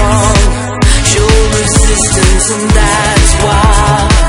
strong, show resistance, and that's why.